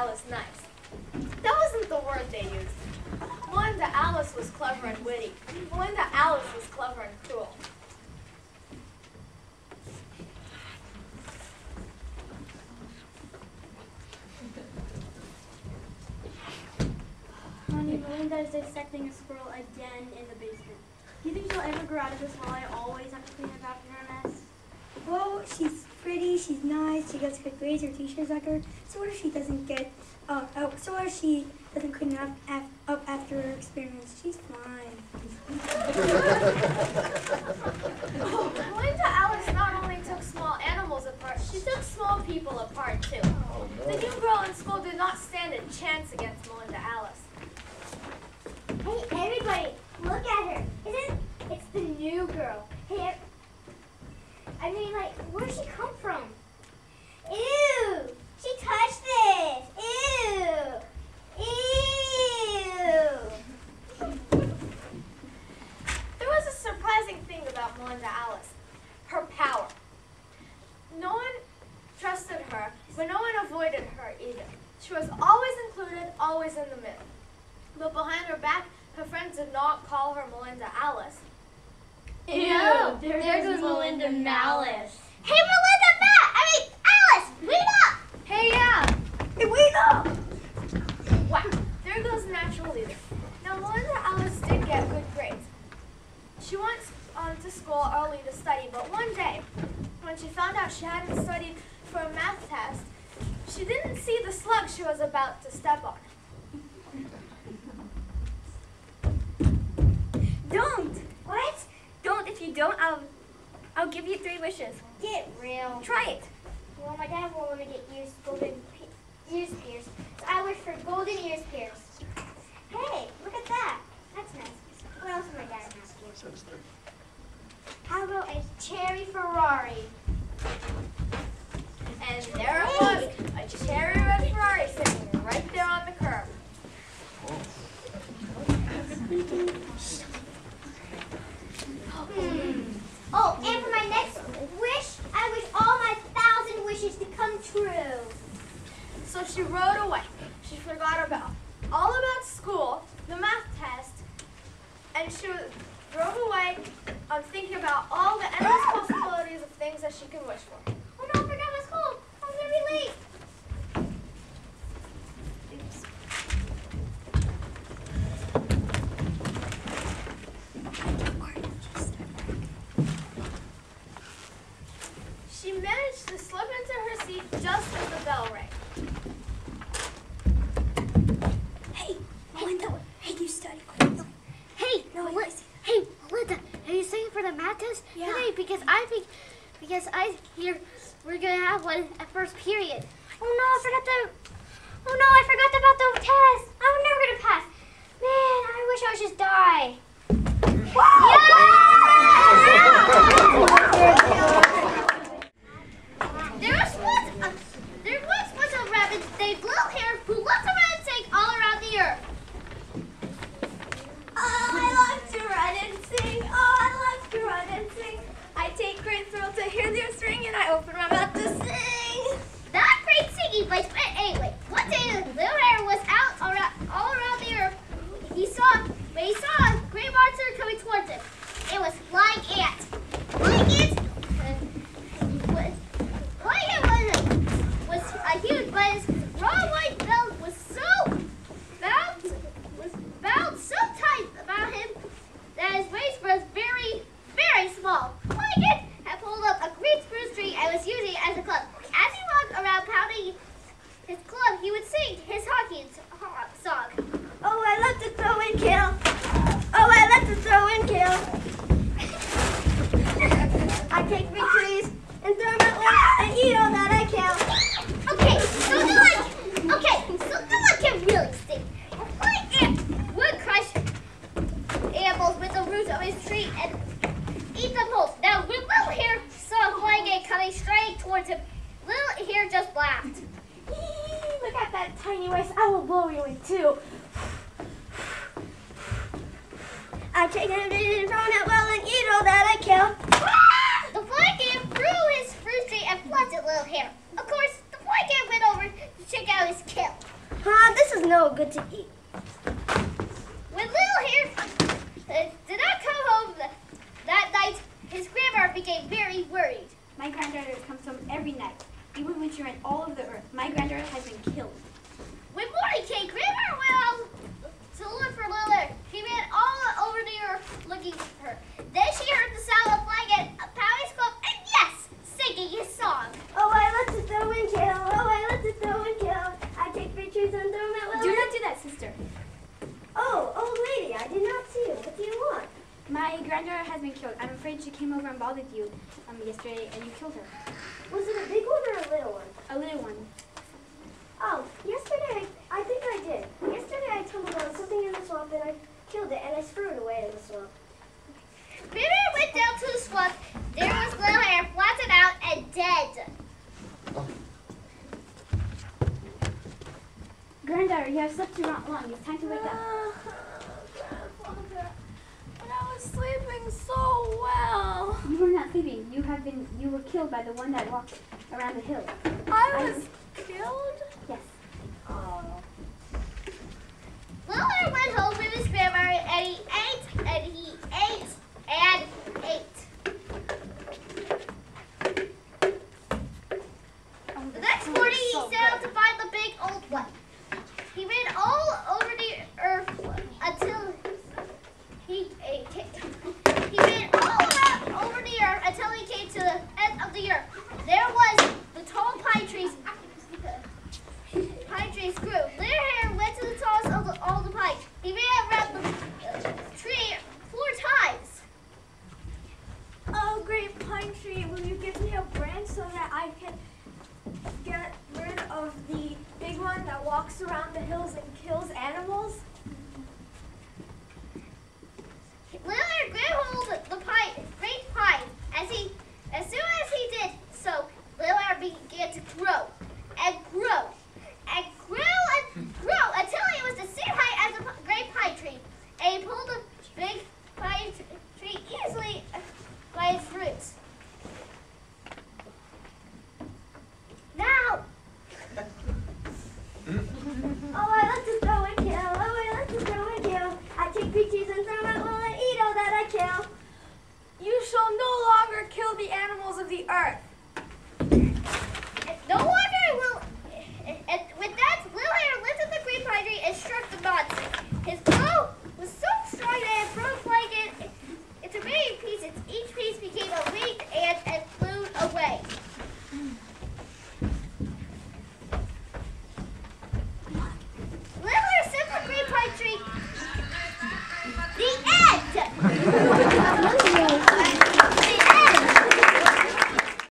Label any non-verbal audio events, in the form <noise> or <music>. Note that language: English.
Alice nice. That wasn't the word they used. Melinda Alice was clever and witty. Melinda Alice was clever and cruel. Honey, Melinda is dissecting a squirrel again in the basement. Do you think she'll ever grow out of this while I always have to clean up after her mess? Well, she's pretty, she's nice, she gets good grades, her teachers like her. So what if she doesn't get, uh, oh, so what if she doesn't clean up, af- up after her experiments? She's fine. Oh, Melinda Alice not only took small animals apart, she took small people apart too. The new girl in school did not stand a chance against Melinda Alice. Hey, everybody, look at her. Isn't it's the new girl? I mean, like, where'd she come from? Ew! She touched this. Ew! Ew! There was a surprising thing about Melinda Alice her power. No one trusted her, but no one avoided her either. She was always included, always in the middle. But behind her back, her friends did not call her Melinda Alice. <laughs> Ew, there goes Melinda Malice. Hey, Melinda, Matt! I mean, Alice! Wait up! Hey, yeah! Hey, wait up! Wow, there goes natural leader. Now, Melinda Alice did get good grades. She went um, to school early to study, but one day, when she found out she hadn't studied for a math test, she didn't see the slug she was about to step on. Don't! What? If you don't, I'll, I'll give you three wishes. Get real. Try it. Well, my dad won't let me get ears, golden ears pierced. So I wish for golden ears pierced. Hey, look at that. That's nice. What else would my dad ask you? How about a cherry Ferrari? And there it was, a cherry red Ferrari sitting right there on the curb. Hmm. Oh, and for my next wish, I wish all my thousand wishes to come true. So she rode away. She forgot about all about school, the math test, and she was, drove away um, thinking about all the endless possibilities of things that she could wish for. Oh no, I forgot my school. I'm gonna be late. She managed to slip into her seat just as the bell rang. Hey, Melinda. Hey, you study. Hey, No, I- Meli- hey, Melinda, are you studying for the math test Yeah. today? Because I think, because I hear we're gonna have one at first period. Oh no, I forgot the. Oh no, I forgot about the test. Oh I'm never gonna pass. Man, I wish I would just die. There was once a, there was once a rabbit named Little Hare who loves to run and sing all around the earth. Oh, I love to run and sing. Oh, I love to run and sing. I take great thrill to hear their string, and I open my mouth to sing. Not great singing, but but anyway, one day Little Hare was out around, all around the earth. He he saw a great monster coming towards him. It was Flying Ant. Flying Ant was, Flying Ant was, was a huge, but his raw white belt was so bound, was bound so tight about him that his waist was very, very small. Flying Ant had pulled up a great spruce tree and was using it as a club. As he walked around pounding his club, he would sing his hockey s- song. Oh, I love to throw and kill. Oh, I love to throw and kill. I take big trees and throw them at one and eat all that I kill. Okay, so no one, okay, so no one can really sing. A flying ant would crush apples with the roots of his tree and eat them whole. Now, when Little Hare saw a flying ant coming towards him, Little Hare just laughed. Look at that tiny waist. I will blow you in two. I take it and throw it well and eat all that I kill. The flying ant threw his fruit tree and planted Little Hare. Of course, the flying ant went over to check out his kill. Huh, this is no good to eat. When Little Hare uh, did not come home th- that night, his grandmother became very worried. My granddaughter comes home every night, even when she ran all over the earth. My granddaughter has been killed. When morning came, Grandma went out to look for Little Hare. She ran all over the earth looking for her. Then she heard the sound of flying at Powie's club, and yes, singing his song. Oh, I love to throw and kill. Oh, I love to throw and kill. I take pictures and throw them at Willie. Do not do that, sister. Oh, old lady, I did not see you. What do you want? My granddaughter has been killed. I'm afraid she came over and bothered you um, yesterday and you killed her. Was it a big one or a little one? A little one. Oh, yesterday I, I think I did. Yesterday I tumbled on something in the swamp and I killed it and I threw it away in the swamp. Grandma went down to the swamp. There was Little Hare flattened out and dead. Granddaughter, you have slept too long. It's time to wake up. <sighs> Grandfather, but I was sleeping so well. You were not sleeping. You have been. You were killed by the one that walked around the hill. I was killed? Yes. Oh. Hare went home with his grandmother and he ate and he ate and ate. The next morning he set out to find the big old one. He ran all over the earth until he ate it. He ran all around over the earth until he came to the end of the earth. There was the tall pine trees. Pine trees grew. Little Hare went to the tallest of the, all the pines. He ran around the uh, tree four times. Oh, great pine tree, will you give me a branch so that I can get rid of the big one that walks around the hills and kills animals?